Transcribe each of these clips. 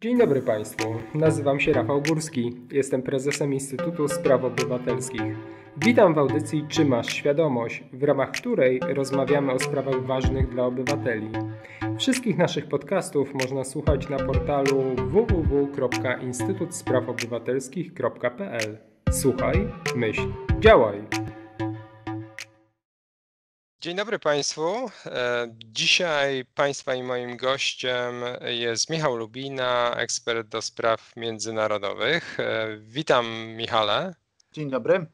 Dzień dobry Państwu, nazywam się Rafał Górski, jestem prezesem Instytutu Spraw Obywatelskich. Witam w audycji Czy masz świadomość, w ramach której rozmawiamy o sprawach ważnych dla obywateli. Wszystkich naszych podcastów można słuchać na portalu www.instytutsprawobywatelskich.pl. Słuchaj, myśl, działaj! Dzień dobry Państwu. E, dzisiaj Państwa i moim gościem jest Michał Lubina, ekspert do spraw międzynarodowych. E, witam Michale. Dzień dobry.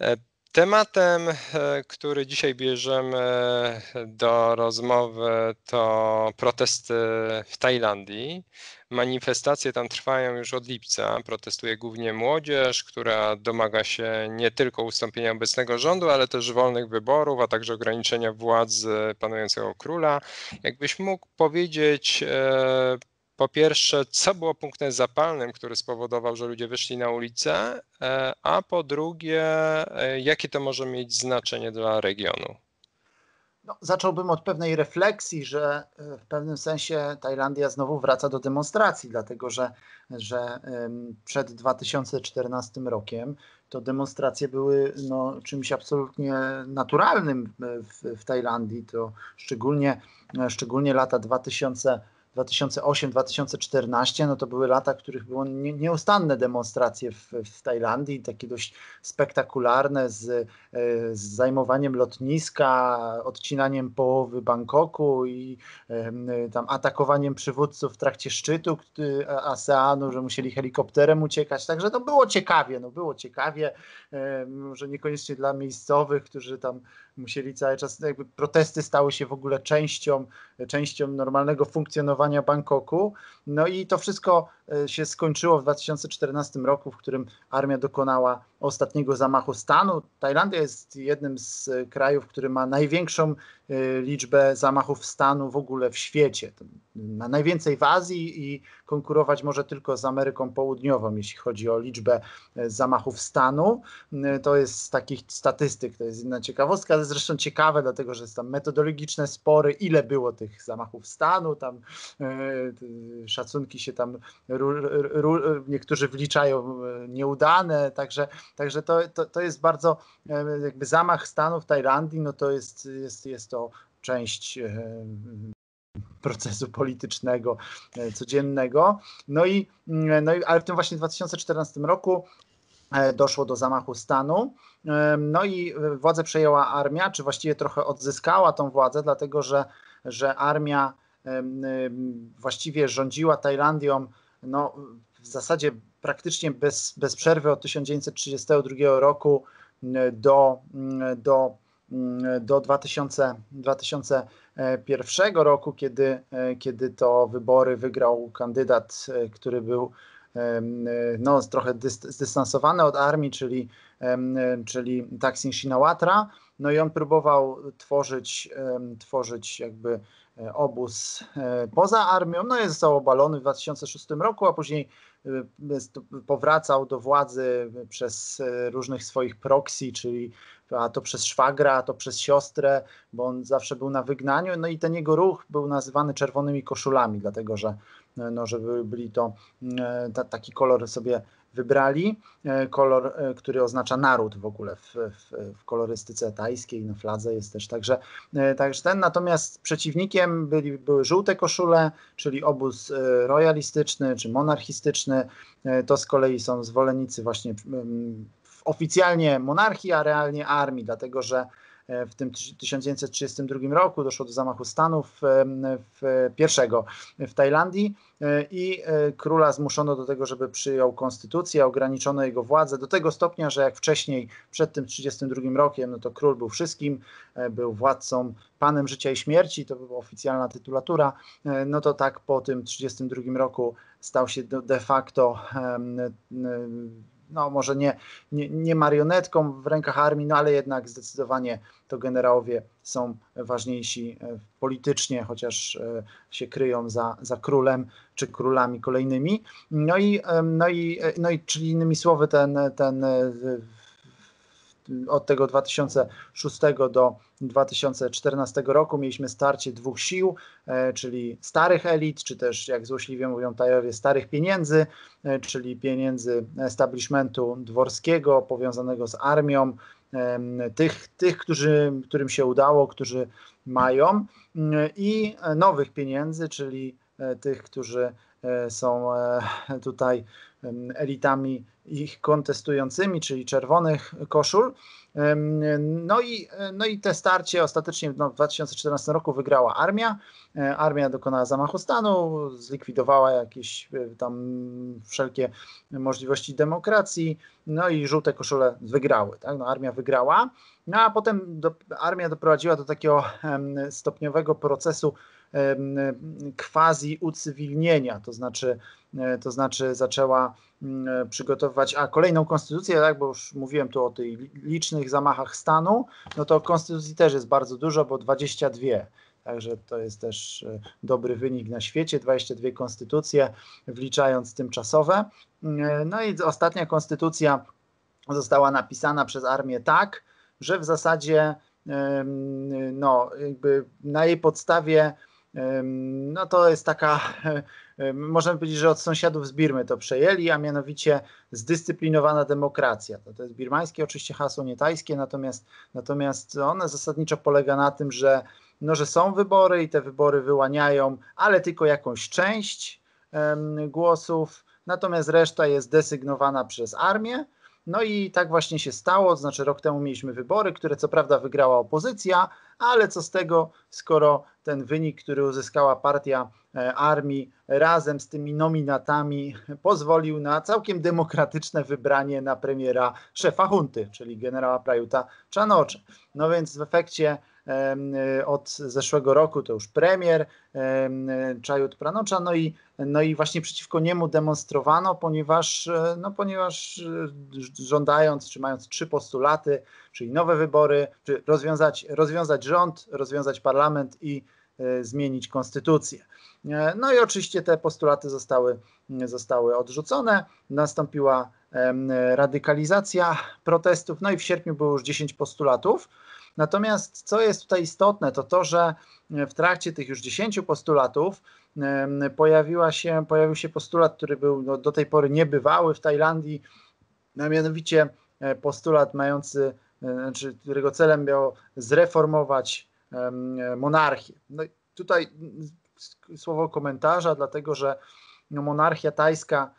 E, tematem, który dzisiaj bierzemy do rozmowy, to protesty w Tajlandii. Manifestacje tam trwają już od lipca. Protestuje głównie młodzież, która domaga się nie tylko ustąpienia obecnego rządu, ale też wolnych wyborów, a także ograniczenia władzy panującego króla. Jakbyś mógł powiedzieć, e, po pierwsze, co było punktem zapalnym, który spowodował, że ludzie wyszli na ulicę, e, a po drugie, e, jakie to może mieć znaczenie dla regionu? No, zacząłbym od pewnej refleksji, że e, w pewnym sensie Tajlandia znowu wraca do demonstracji, dlatego że, że przed 2014 rokiem to demonstracje były no, czymś absolutnie naturalnym w, w Tajlandii. To szczególnie, szczególnie lata 2000 2008-2014, no to były lata, w których były nieustanne demonstracje w, w Tajlandii, takie dość spektakularne z, e, z zajmowaniem lotniska, odcinaniem połowy Bangkoku i tam atakowaniem przywódców w trakcie szczytu ASEANu, że musieli helikopterem uciekać. Także to było ciekawie, no było ciekawie, może niekoniecznie dla miejscowych, którzy tam musieli cały czas, jakby protesty stały się w ogóle częścią, częścią normalnego funkcjonowania Bangkoku. No i to wszystko e, się skończyło w 2014 roku, w którym armia dokonała ostatniego zamachu stanu. Tajlandia jest jednym z krajów, który ma największą e, liczbę zamachów stanu w ogóle w świecie. Ma najwięcej w Azji i konkurować może tylko z Ameryką Południową, jeśli chodzi o liczbę e, zamachów stanu. To jest z takich statystyk, to jest inna ciekawostka, ale zresztą ciekawe, dlatego że są tam metodologiczne spory, ile było tych zamachów stanu, tam szacunki się tam niektórzy wliczają nieudane, także, także to, to, to jest bardzo jakby zamach stanu w Tajlandii, no to jest, jest, jest to część e, procesu politycznego codziennego. No i, no i ale w tym właśnie 2014 roku doszło do zamachu stanu. No i władzę przejęła armia, czy właściwie trochę odzyskała tą władzę, dlatego że, że armia właściwie rządziła Tajlandią no, w zasadzie praktycznie bez, bez przerwy od 1932 roku do, do, do 2000, 2001 roku, kiedy, kiedy to wybory wygrał kandydat, który był no, trochę zdystansowany od armii, czyli, czyli Taksin Shinawatra. No i on próbował tworzyć, tworzyć jakby E, obóz e, poza armią, no i został obalony w 2006 roku, a później e, powracał do władzy przez różnych swoich proxy, czyli a to przez szwagra, a to przez siostrę, bo on zawsze był na wygnaniu, no i ten jego ruch był nazywany czerwonymi koszulami, dlatego że, no, że byli to taki kolor sobie wybrali e, kolor, e, który oznacza naród w ogóle w, w, w kolorystyce tajskiej, na fladze jest też także, e, także ten. Natomiast przeciwnikiem byli, były żółte koszule, czyli obóz royalistyczny czy monarchistyczny. To z kolei są zwolennicy właśnie oficjalnie monarchii, a realnie armii, dlatego że w tym 1932 roku doszło do zamachu stanu w, w pierwszego w Tajlandii e, i e, króla zmuszono do tego, żeby przyjął konstytucję, ograniczono jego władzę do tego stopnia, że jak wcześniej, przed tym 1932 rokiem, no to król był wszystkim, e, był władcą, panem życia i śmierci, to była oficjalna tytulatura, no to tak po tym 1932 roku stał się de facto no może nie, nie, nie marionetką w rękach armii, no ale jednak zdecydowanie to generałowie są ważniejsi e, politycznie, chociaż e, się kryją za, za królem czy królami kolejnymi. No i, no i, e, no i czyli innymi słowy ten, ten od tego 2006 do 2014 roku mieliśmy starcie dwóch sił, czyli starych elit, czy też jak złośliwie mówią Tajowie, starych pieniędzy, czyli pieniędzy establishmentu dworskiego powiązanego z armią, tych, tych którzy, którym się udało, którzy mają i nowych pieniędzy, czyli tych, którzy są tutaj elitami ich kontestującymi, czyli czerwonych koszul. No i, no i te starcie ostatecznie w 2014 roku wygrała armia. E, armia dokonała zamachu stanu, zlikwidowała jakieś e, tam wszelkie możliwości demokracji, no i żółte koszule wygrały. Tak? No, armia wygrała, no a potem do, armia doprowadziła do takiego stopniowego procesu quasi ucywilnienia, to znaczy, e, to znaczy zaczęła mm, przygotowywać, a kolejną konstytucję, tak, bo już mówiłem tu o tych licznych zamachach stanu, no to konstytucji też jest bardzo dużo, bo 22. Także to jest też e, dobry wynik na świecie, 22 konstytucje, wliczając tymczasowe. E, no i ostatnia konstytucja została napisana przez armię tak, że w zasadzie no, jakby na jej podstawie no to jest taka, możemy powiedzieć, że od sąsiadów z Birmy to przejęli, a mianowicie zdyscyplinowana demokracja. To, to jest birmańskie oczywiście hasło, nie tajskie, natomiast, natomiast one zasadniczo polega na tym, że, no, że są wybory i te wybory wyłaniają, ale tylko jakąś część um, głosów, natomiast reszta jest desygnowana przez armię. No i tak właśnie się stało, znaczy rok temu mieliśmy wybory, które co prawda wygrała opozycja, ale co z tego, skoro ten wynik, który uzyskała partia e, armii razem z tymi nominatami pozwolił na całkiem demokratyczne wybranie na premiera szefa hunty, czyli generała Prajuta Czanocze. No więc w efekcie E, od zeszłego roku, to już premier Czajut Pranocza, no i, no i właśnie przeciwko niemu demonstrowano, ponieważ, e, no ponieważ e, żądając, czy mając trzy postulaty, czyli nowe wybory, czy rozwiązać, rozwiązać rząd, rozwiązać parlament i zmienić konstytucję. No i oczywiście te postulaty zostały, zostały odrzucone, nastąpiła radykalizacja protestów, no i w sierpniu było już 10 postulatów, Natomiast co jest tutaj istotne, to to, że w trakcie tych już 10 postulatów pojawiła się, pojawił się postulat, który był no, do tej pory niebywały w Tajlandii, a mianowicie e, postulat mający, e, znaczy, którego celem było zreformować monarchię. No tutaj słowo komentarza, dlatego że no, monarchia tajska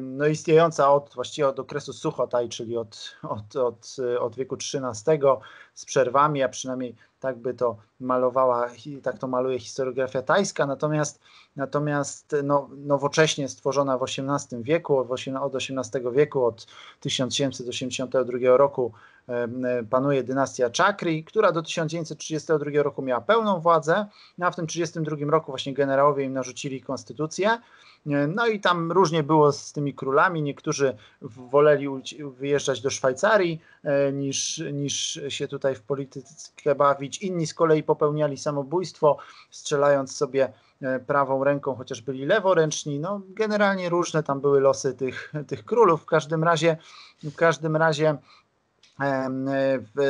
no istniejąca od właściwie od okresu Suchotaj, czyli od, od, od, od wieku XIII z przerwami, a przynajmniej tak by to malowała, tak to maluje historiografia tajska, natomiast, natomiast no, nowocześnie stworzona w XVIII wieku, od XVIII wieku, od 1782 roku panuje dynastia Chakri, która do 1932 roku miała pełną władzę, no a w tym 1932 roku właśnie generałowie im narzucili konstytucję, no i tam różnie było z tymi królami. Niektórzy woleli wyjeżdżać do Szwajcarii e, niż, niż się tutaj w politykę bawić. Inni z kolei popełniali samobójstwo, strzelając sobie e, prawą ręką, chociaż byli leworęczni. No, generalnie różne tam były losy tych, tych królów. W każdym razie, w każdym razie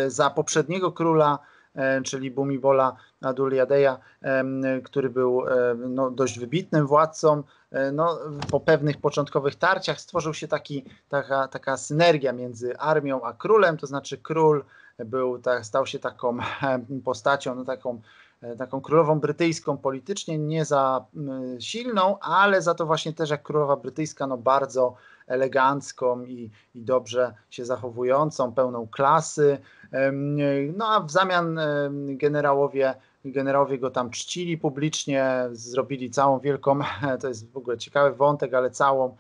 za poprzedniego króla E, czyli Bumibola Aduliadeja, który był e, no, dość wybitnym władcą. E, no, po pewnych początkowych tarciach stworzył się taki, taka, taka synergia między armią a królem, to znaczy król był, tak, stał się taką postacią, no, taką taką królową brytyjską politycznie nie za silną, ale za to właśnie też jak królowa brytyjska, no bardzo elegancką i, i dobrze się zachowującą, pełną klasy. No a w zamian generałowie generałowie go tam czcili publicznie, zrobili całą wielką, to jest w ogóle ciekawy wątek, ale całą,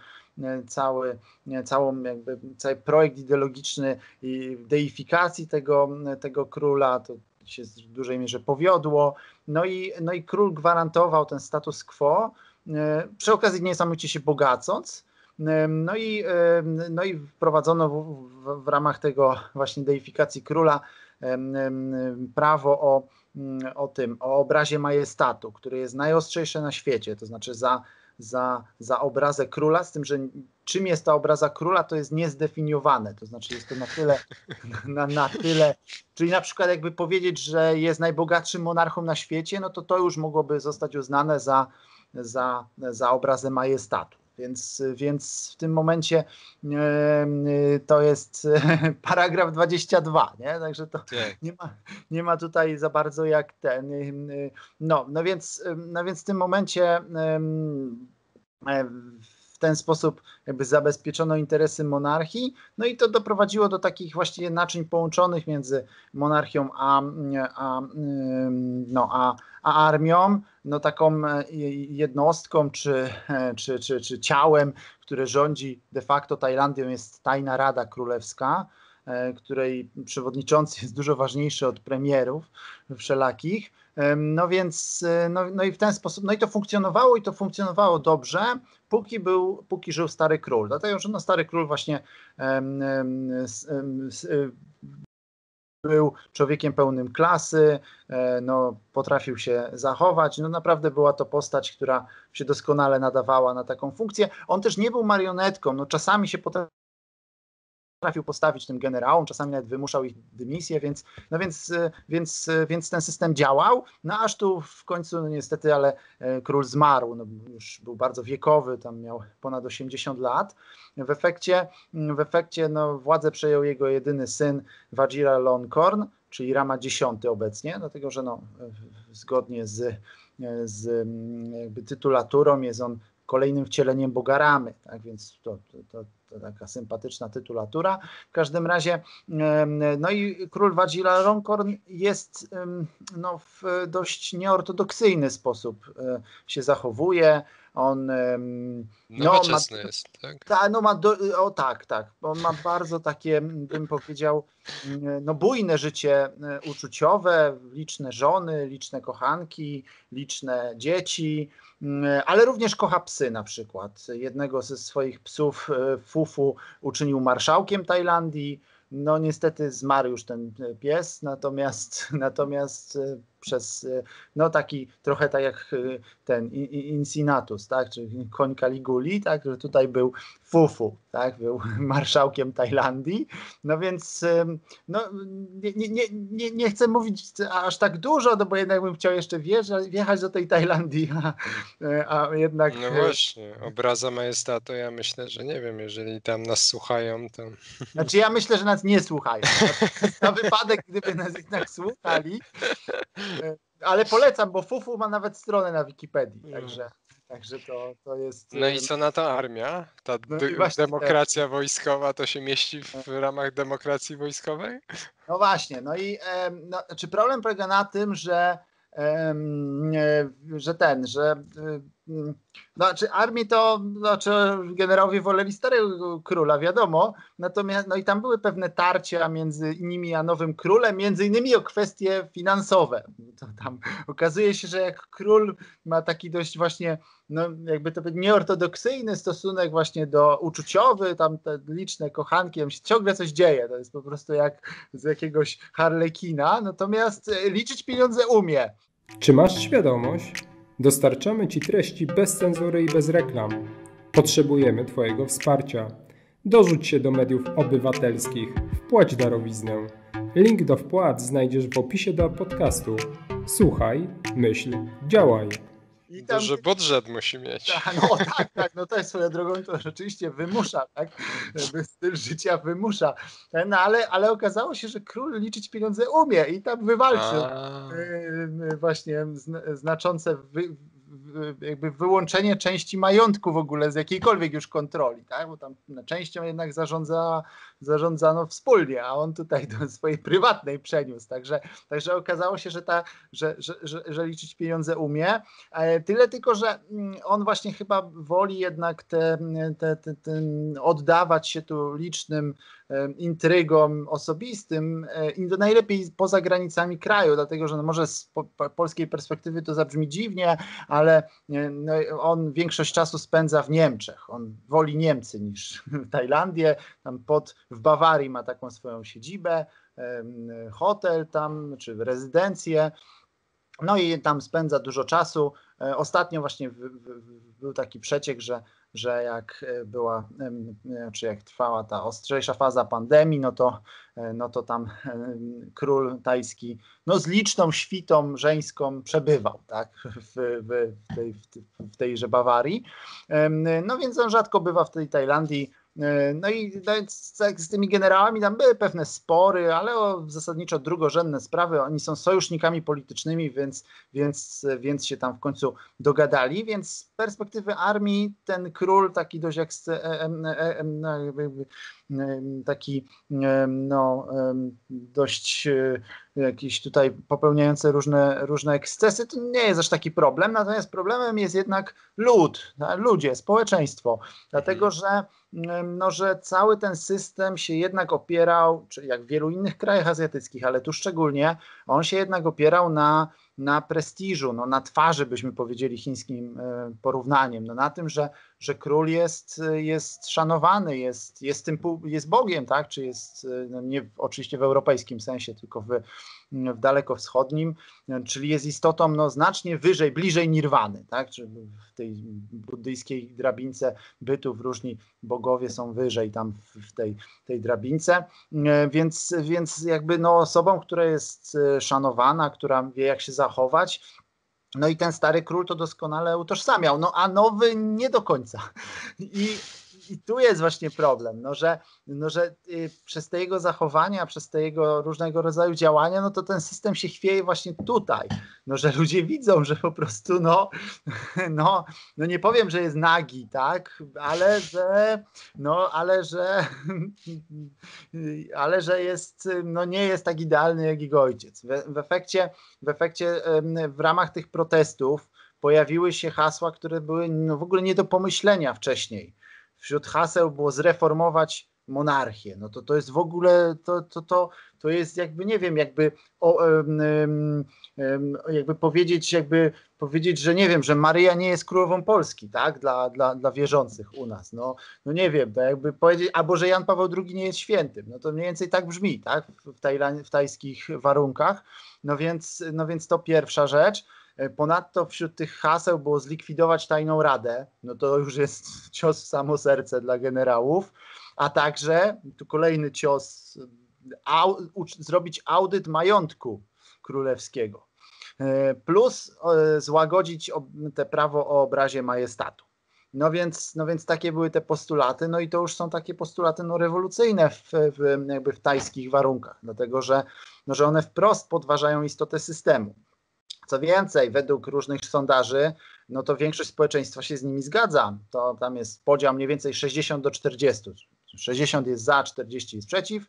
cały, całą jakby, cały projekt ideologiczny i deifikacji tego, tego króla, to się w dużej mierze powiodło. No i, no i król gwarantował ten status quo, e, przy okazji niesamowicie się bogacąc, no i, no i wprowadzono w, w, w ramach tego właśnie deifikacji króla prawo o, mm, o tym, o obrazie majestatu, który jest najostrzejsze na świecie, to znaczy za, za, za obrazę króla, z tym, że czym jest ta obraza króla, to jest niezdefiniowane. To znaczy jest to na tyle, na, na tyle, czyli na przykład jakby powiedzieć, że jest najbogatszym monarchą na świecie, no to to już mogłoby zostać uznane za, za, za obrazę majestatu. Więc, więc w tym momencie to jest paragraf 22, nie? Także to tak. nie ma, nie ma tutaj za bardzo jak ten. No, no, więc, no więc w tym momencie e, ten sposób jakby zabezpieczono interesy monarchii, no i to doprowadziło do takich właściwie naczyń połączonych między monarchią a, a, no, a, a armią, no taką e, jednostką czy, e, czy, czy, czy ciałem, które rządzi de facto Tajlandią jest Tajna Rada Królewska, e, której przewodniczący jest dużo ważniejszy od premierów wszelakich. No więc, no, no, i w ten sposób, no i to funkcjonowało i to funkcjonowało dobrze, póki był, póki żył stary król. Dlatego, że no stary król właśnie um, był człowiekiem pełnym klasy, e, no, potrafił się zachować. No, naprawdę była to postać, która się doskonale nadawała na taką funkcję. On też nie był marionetką, no, czasami się potrafił potrafił postawić tym generałom, czasami nawet wymuszał ich dymisję, więc, no więc, więc, więc ten system działał, no aż tu w końcu no niestety, ale e, król zmarł, no już był bardzo wiekowy, tam miał ponad 80 lat. W efekcie, w efekcie no, władzę przejął jego jedyny syn Wajira Lonkorn, czyli Rama X obecnie, dlatego że no, zgodnie z, z jakby tytulaturą jest on kolejnym wcieleniem Bogaramy, tak? Więc to, to, to, to, taka sympatyczna tytulatura. W każdym razie, no i król Wadzila Ronkorn jest no, w dość nieortodoksyjny sposób e, się zachowuje, on no, ma, jest, tak? Ta, no ma do, o tak, tak. On ma bardzo takie, bym powiedział, no bujne życie e, uczuciowe, liczne żony, liczne kochanki, liczne dzieci, ale również kocha psy na przykład. Jednego ze swoich psów, e, Fufu, uczynił marszałkiem Tajlandii. No niestety zmarł już ten pies, natomiast, natomiast e, przez y, no taki trochę tak jak y, ten Incinatus, tak, czyli koń Caliguli, tak, że tutaj był Fufu, tak, był marszałkiem Tajlandii, no więc no, nie, nie, nie, nie chcę mówić aż tak dużo, no bo jednak bym chciał jeszcze wjechać do tej Tajlandii, a, a jednak... No właśnie, obraza majestatu, ja myślę, że nie wiem, jeżeli tam nas słuchają, to... Znaczy ja myślę, że nas nie słuchają, na wypadek, gdyby nas jednak słuchali, ale polecam, bo Fufu ma nawet stronę na Wikipedii, mm. także, także to, to jest... No i e, co na to armia? Ta no demokracja wojskowa to się mieści w ramach demokracji wojskowej? No właśnie, no i e, no, czy problem polega na tym, że że ten, że znaczy armii to znaczy generałowie woleli starego króla, wiadomo, natomiast no i tam były pewne tarcia między nimi a nowym królem, między innymi o kwestie finansowe. To tam okazuje się, że jak król ma taki dość właśnie, no jakby to nieortodoksyjny stosunek właśnie do uczuciowy, tam te liczne kochanki, tam się ciągle coś dzieje, to jest po prostu jak z jakiegoś harlekina, natomiast liczyć pieniądze umie. Czy masz świadomość, Dostarczamy Ci treści bez cenzury i bez reklam. Potrzebujemy Twojego wsparcia. Dorzuć się do mediów obywatelskich, wpłać darowiznę. Link do wpłat znajdziesz w opisie do podcastu. Słuchaj, myśl, działaj. I tam, Duży budżet musi mieć. Ta, no tak, tak, no to jest swoją drogą, to rzeczywiście wymusza, tak? Styl życia wymusza. No ale, ale okazało się, że król liczyć pieniądze umie i tam wywalczył A. Y, y, właśnie znaczące wy, jakby wyłączenie części majątku w ogóle z jakiejkolwiek już kontroli, tak? bo tam częścią jednak zarządza, zarządzano wspólnie, a on tutaj do swojej prywatnej przeniósł. Także, także okazało się, że, ta, że, że, że, że liczyć pieniądze umie. E, tyle tylko, że mm, on właśnie chyba woli jednak te, te, te, te oddawać się tu licznym intrygom osobistym e, i to najlepiej poza granicami kraju, dlatego że no może z polskiej perspektywy to zabrzmi dziwnie, ale e, no on większość czasu spędza w Niemczech. On woli Niemcy niż Tajlandię. Tam pod, w Bawarii ma taką swoją siedzibę, hotel tam, czy rezydencję. No i tam spędza dużo czasu. Ostatnio właśnie w, w, był taki przeciek, że że jak e, była, czy jak trwała ta ostrzejsza faza pandemii, no to, e, no to tam król tajski no z liczną świtą żeńską przebywał tak, w, w, tej, w tejże Bawarii. No więc on rzadko bywa w tej Tajlandii E, no i z tymi generałami tam były pewne spory, ale o zasadniczo drugorzędne sprawy. Oni są sojusznikami politycznymi, więc, więc, więc się tam w końcu dogadali. Więc z perspektywy armii ten król taki dość e, e, no, taki no, dość jakiś tutaj popełniający różne, różne ekscesy, to nie jest aż taki problem. Natomiast problemem jest jednak lud, ludzie, społeczeństwo. Dlatego, że no, że cały ten system się jednak opierał, czy jak w wielu innych krajach azjatyckich, ale tu szczególnie, on się jednak opierał na na prestiżu, no, na twarzy, byśmy powiedzieli chińskim e, porównaniem, no, na tym, że, że król jest, jest szanowany, jest, jest, tym, jest Bogiem, tak? czy jest e, no, nie oczywiście w europejskim sensie, tylko w, w dalekowschodnim, czyli jest istotą no, znacznie wyżej, bliżej nirwany, tak? czy w tej buddyjskiej drabince bytów różni bogowie są wyżej tam w, tej, tej drabince, e, więc, więc jakby no, osobą, która jest szanowana, która wie jak się zachować. No i ten stary król to doskonale utożsamiał, no a nowy nie do końca. I i tu jest właśnie problem, no że, no, że y, przez te jego zachowania, przez te jego różnego rodzaju działania, no to ten system się chwieje właśnie tutaj, no że ludzie widzą, że po prostu no, no, no nie powiem, że jest nagi, tak, ale że, no, ale że, ale że jest, no nie jest tak idealny jak jego ojciec. W, w efekcie, w efekcie w ramach tych protestów pojawiły się hasła, które były no, w ogóle nie do pomyślenia wcześniej wśród haseł było zreformować monarchię. No to to jest w ogóle, to, to, to, to jest jakby, nie wiem, jakby, o, um, um, jakby powiedzieć, jakby powiedzieć, że nie wiem, że Maryja nie jest królową Polski, tak, dla, dla, dla wierzących u nas. No, no nie wiem, to jakby powiedzieć, albo że Jan Paweł II nie jest świętym. No to mniej więcej tak brzmi, tak, w, Tajlan, w tajskich warunkach. No więc, no więc to pierwsza rzecz. E, ponadto wśród tych haseł było zlikwidować tajną radę, no to już jest cios w samo serce dla generałów, a także, tu kolejny cios, au, zrobić audyt majątku królewskiego, e, plus złagodzić te prawo o obrazie majestatu. No więc, no więc takie były te postulaty, no i to już są takie postulaty no, rewolucyjne w, w, jakby w tajskich warunkach, dlatego że, no, że one wprost podważają istotę systemu. Co więcej, według różnych sondaży, no to większość społeczeństwa się z nimi zgadza. To tam jest podział mniej więcej 60 do 40. 60 jest za, 40 jest przeciw.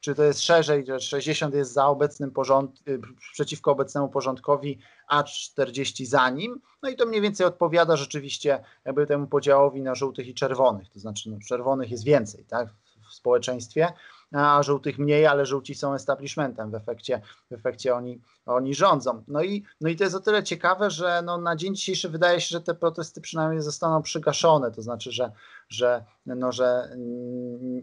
Czy to jest szerzej, że 60 jest za obecnym porząd, y, przeciwko obecnemu porządkowi, a 40 za nim. No i to mniej więcej odpowiada rzeczywiście jakby temu podziałowi na żółtych i czerwonych. To znaczy no, czerwonych jest więcej tak, w społeczeństwie, a żółtych mniej, ale żółci są establishmentem, w efekcie, w efekcie oni, oni rządzą. No i, no i to jest o tyle ciekawe, że no na dzień dzisiejszy wydaje się, że te protesty przynajmniej zostaną przygaszone, to znaczy, że, że, no, że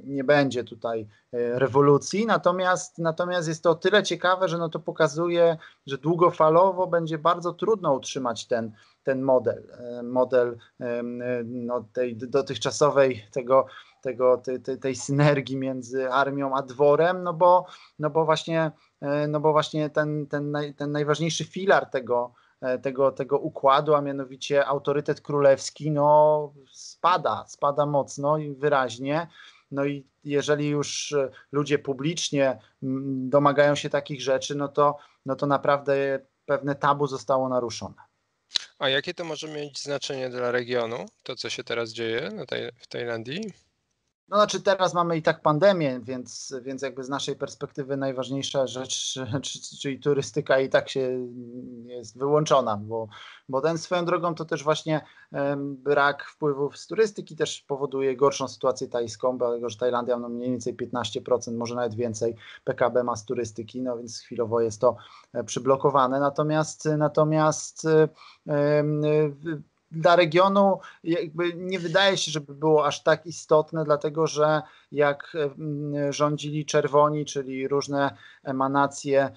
nie będzie tutaj e, rewolucji, natomiast, natomiast jest to o tyle ciekawe, że no to pokazuje, że długofalowo będzie bardzo trudno utrzymać ten, ten model, e, model e, no, tej dotychczasowej tego tego, tej, tej, synergii między armią a dworem, no bo, no bo właśnie, no bo właśnie ten, ten, naj, ten najważniejszy filar tego, tego, tego układu, a mianowicie autorytet królewski, no spada, spada mocno i wyraźnie. No i jeżeli już ludzie publicznie domagają się takich rzeczy, no to, no to naprawdę pewne tabu zostało naruszone. A jakie to może mieć znaczenie dla regionu, to co się teraz dzieje tej, w Tajlandii? No znaczy teraz mamy i tak pandemię, więc, więc jakby z naszej perspektywy najważniejsza rzecz, czyli turystyka i tak się jest wyłączona, bo, bo ten swoją drogą to też właśnie brak wpływów z turystyki też powoduje gorszą sytuację tajską, dlatego że Tajlandia no mniej więcej 15%, może nawet więcej PKB ma z turystyki, no więc chwilowo jest to e, przyblokowane. Natomiast natomiast dla regionu jakby nie wydaje się, żeby było aż tak istotne, dlatego że jak rządzili czerwoni, czyli różne emanacje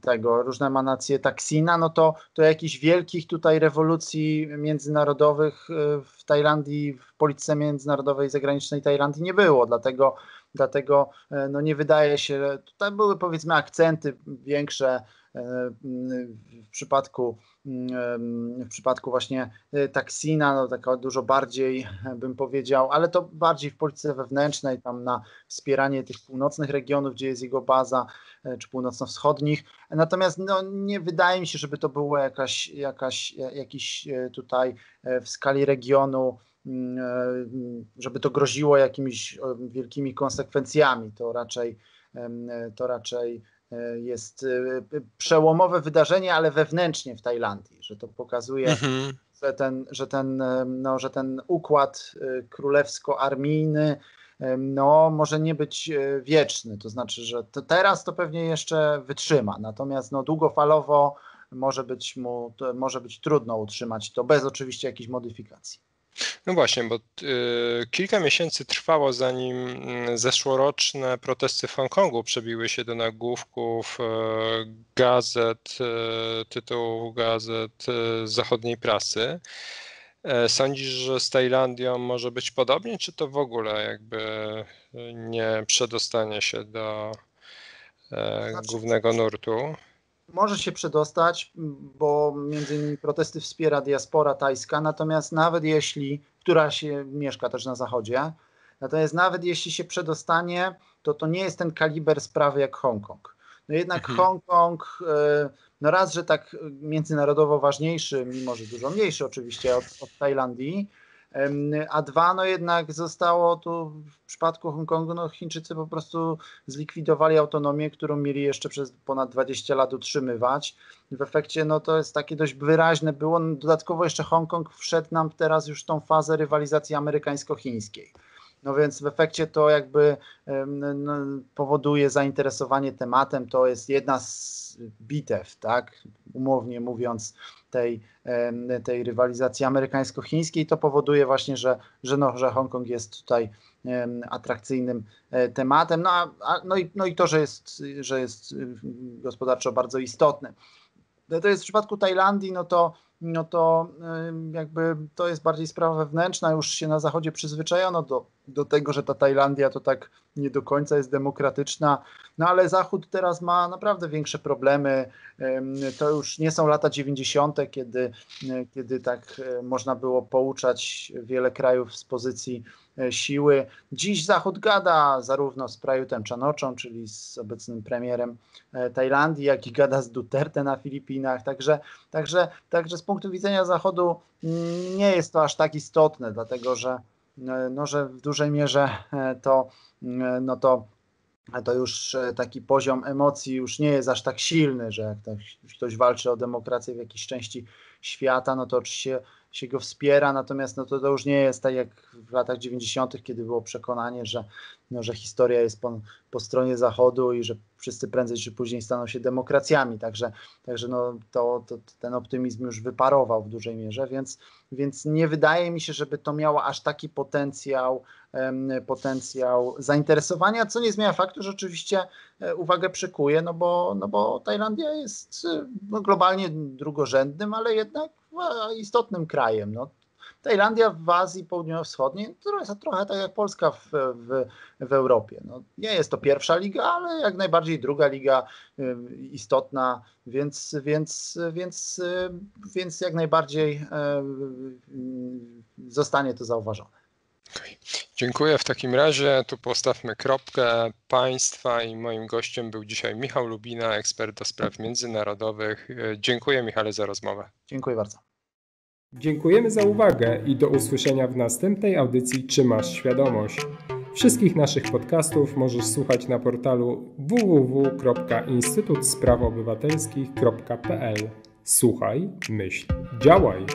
tego, różne emanacje taksina, no to, to jakichś wielkich tutaj rewolucji międzynarodowych w Tajlandii, w polityce międzynarodowej zagranicznej Tajlandii nie było, dlatego dlatego no nie wydaje się, tutaj były powiedzmy akcenty większe w przypadku, w przypadku właśnie e, Taksina, no taka dużo bardziej bym powiedział, ale to bardziej w polityce wewnętrznej, tam na wspieranie tych północnych regionów, gdzie jest jego baza, e, czy północno-wschodnich. Natomiast no, nie wydaje mi się, żeby to było jakaś, jakaś, jakiś e, tutaj w skali regionu żeby to groziło jakimiś wielkimi konsekwencjami. To raczej, to raczej E, jest e, przełomowe wydarzenie, ale wewnętrznie w Tajlandii, że to pokazuje, mhm. Że, ten, że, ten, e, no, że ten układ królewsko-armijny no, może nie być wieczny. To znaczy, że to teraz to pewnie jeszcze wytrzyma, natomiast no, długofalowo może być, mu, może być trudno utrzymać to bez oczywiście jakichś modyfikacji. No właśnie, bo y, kilka miesięcy trwało, zanim mm, zeszłoroczne protesty w Hongkongu przebiły się do nagłówków y, gazet, y, tytułów gazet zachodniej prasy. E, sądzisz, że z Tajlandią może być podobnie, czy to w ogóle jakby nie przedostanie się do e, znaczy, głównego nurtu? Może się przedostać, bo między innymi protesty wspiera diaspora tajska, natomiast nawet jeśli, która się mieszka też na zachodzie, natomiast nawet jeśli się przedostanie, to to nie jest ten kaliber sprawy jak Hongkong. No jednak mhm. Hongkong, e, no raz, że tak międzynarodowo ważniejszy, mimo że dużo mniejszy oczywiście od, od Tajlandii, a dwa, no jednak zostało tu w przypadku Hongkongu, no Chińczycy po prostu zlikwidowali autonomię, którą mieli jeszcze przez ponad 20 lat utrzymywać. W efekcie, no to jest takie dość wyraźne było. No, dodatkowo jeszcze Hongkong wszedł nam teraz już w tą fazę rywalizacji amerykańsko-chińskiej. No więc w efekcie to jakby no, powoduje zainteresowanie tematem. To jest jedna z bitew, tak, umownie mówiąc, tej, tej rywalizacji amerykańsko-chińskiej. To powoduje właśnie, że, że, no, że Hongkong jest tutaj atrakcyjnym e, tematem. No, a, no, i, no i to, że jest, że jest y, gospodarczo bardzo istotny. No to jest w przypadku Tajlandii, no to, no to jakby to jest bardziej sprawa wewnętrzna, już się na Zachodzie przyzwyczajono do, do tego, że ta Tajlandia to tak nie do końca jest demokratyczna, no ale Zachód teraz ma naprawdę większe problemy, to już nie są lata 90., kiedy, kiedy tak e, można było pouczać wiele krajów z pozycji e, siły. Dziś Zachód gada zarówno z Prayutem Czanoczą, czyli z obecnym premierem e, Tajlandii, jak i gada z Duterte na Filipinach. Także, także, także z punktu widzenia Zachodu mm, nie jest to aż tak istotne, dlatego że, no, że w dużej mierze to, no to to już taki poziom emocji już nie jest aż tak silny, że jak ktoś walczy o demokrację w jakiejś części świata, no to oczywiście się go wspiera, natomiast no to, to już nie jest tak jak w latach 90., kiedy było przekonanie, że, no, że historia jest po, po stronie Zachodu i że wszyscy prędzej czy później staną się demokracjami. Także, także no, to, to, ten optymizm już wyparował w dużej mierze, więc, więc nie wydaje mi się, żeby to miało aż taki potencjał, um, potencjał zainteresowania, co nie zmienia faktu, że oczywiście e, uwagę przykuje, no bo, no bo Tajlandia jest no, globalnie drugorzędnym, ale jednak istotnym krajem. No, Tajlandia w Azji Południowo-Wschodniej to jest trochę tak jak Polska w, w, w Europie. No, nie jest to pierwsza liga, ale jak najbardziej druga liga y, istotna, więc, więc, więc, y, więc jak najbardziej y, zostanie to zauważone. Dziękuję. W takim razie tu postawmy kropkę. Państwa i moim gościem był dzisiaj Michał Lubina, ekspert do spraw międzynarodowych. Dziękuję Michale za rozmowę. Dziękuję bardzo. Dziękujemy za uwagę i do usłyszenia w następnej audycji Czy masz świadomość? Wszystkich naszych podcastów możesz słuchać na portalu www.instytutsprawoobywatelskich.pl. Słuchaj, myśl, działaj!